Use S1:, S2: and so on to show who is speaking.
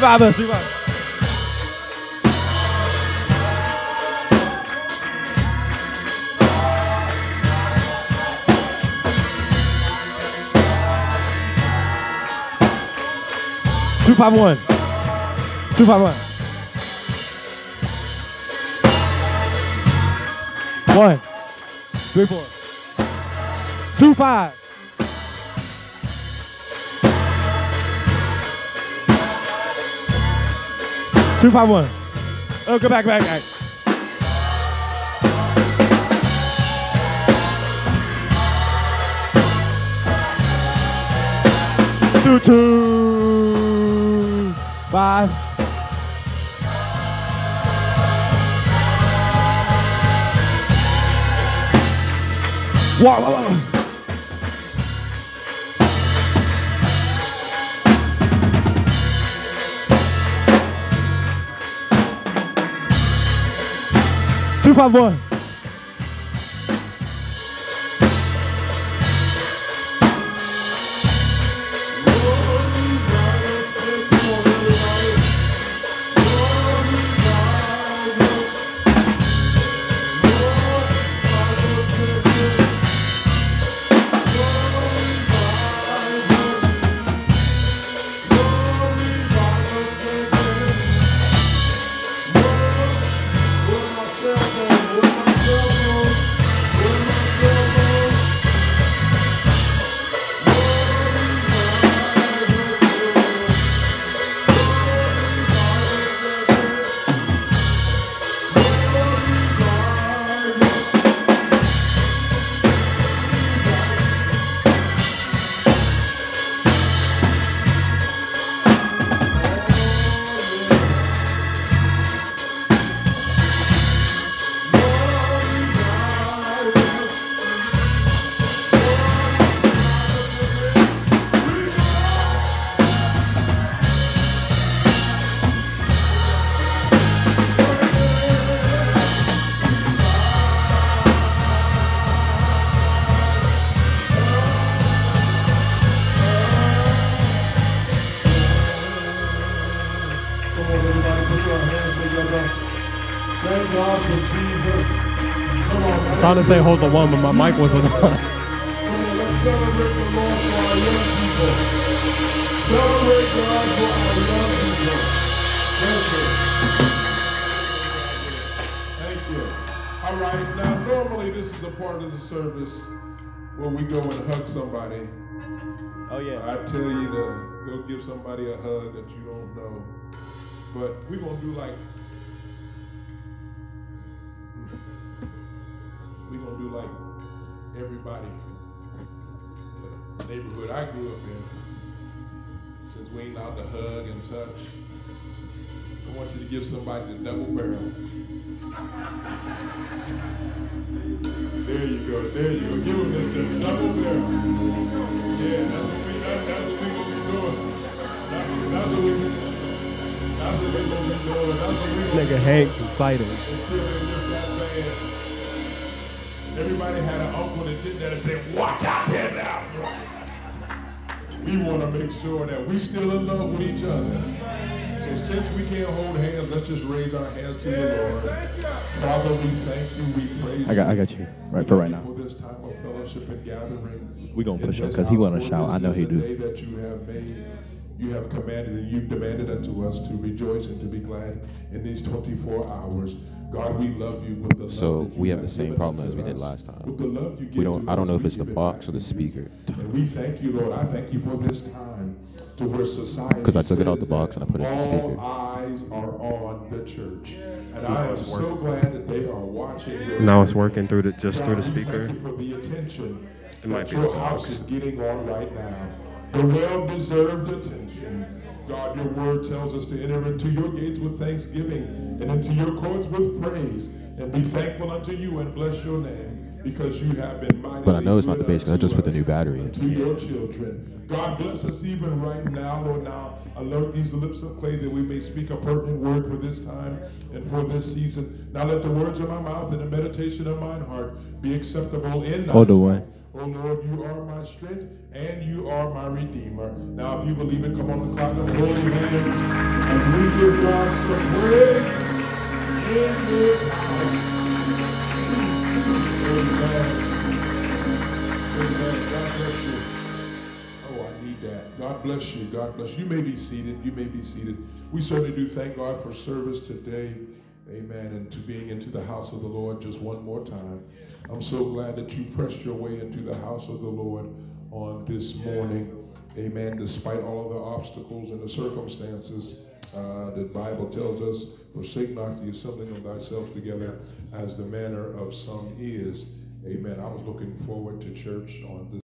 S1: Revive us, revive us. Two five one. Two five one. One. Three four. Two five. Two five one. Oh, go back, back, back. Two two five. Wow, wow, wow. Two
S2: I'm
S1: trying to say hold the one, but my mic wasn't on.
S2: Come on, let's celebrate the Lord for our young people. Celebrate God for our young people. Thank you. Thank you. All right, now normally this is the part of the service where we go and hug somebody.
S1: Oh yeah.
S2: I tell you to go give somebody a hug that you don't know. But we're gonna do like we're gonna do like everybody the neighborhood I grew up in. Since we ain't allowed to hug and touch, I want you to give somebody the double barrel. There you go, there you go. Give them the, the double barrel. Yeah, that's what we that, that's what we gonna be doing. That, that's what we that's what we gonna be doing. That's what we gonna
S1: Nigga Hank excited.
S2: Everybody had an uncle that did that and said, watch out there now. We want to make sure that we still in love with each other. So since we can't hold hands, let's just raise our hands to the Lord. Father, we thank you, we praise
S1: I got, I
S2: you.
S1: got you right for right now.
S2: For this time of fellowship and gathering.
S1: We gonna push him because he wanna shout. I know
S2: is
S1: he
S2: the
S1: do.
S2: Day that you have made. You have commanded and you've demanded unto us to rejoice and to be glad in these 24 hours. God, we love you with the love
S3: So
S2: that you
S3: we have the same
S2: given
S3: problem as we did last time.
S2: With the love you
S3: We don't.
S2: to
S3: I don't
S2: us,
S3: know if it's the
S2: give it
S3: box or the speaker.
S2: And we thank you, Lord. I thank you for this time to where society
S3: 'Cause I took it out the box and I put it in the
S2: all
S3: speaker.
S2: eyes are on the church. And I am so glad that they are watching your
S4: Now it's working through the just through the speaker.
S2: Thank you for the attention
S4: It might
S2: that
S4: be
S2: your
S4: the
S2: house
S4: box.
S2: is getting on right now. The well-deserved attention. God, your word tells us to enter into your gates with thanksgiving and into your courts with praise and be thankful unto you and bless your name because you have been mighty.
S3: But I know it's not the bass 'cause I just put the new battery in.
S2: To your children. God bless us even right now, Lord. Now alert these lips of clay that we may speak a pertinent word for this time and for this season. Now let the words of my mouth and the meditation of mine heart be acceptable in thy sight. Oh Lord, you are my strength and you are my redeemer. Now, if you believe it, come on and clap them holy hands as we give God some praise in this house. Amen. Amen. God bless you. Oh, I need that. God bless you. God bless you. You may be seated. You may be seated. We certainly do thank God for service today. Amen. And to being into the house of the Lord just one more time. I'm so glad that you pressed your way into the house of the Lord on this morning. Amen. Despite all of the obstacles and the circumstances, uh, the Bible tells us, forsake not the assembling of thyself together as the manner of some is. Amen. I was looking forward to church on this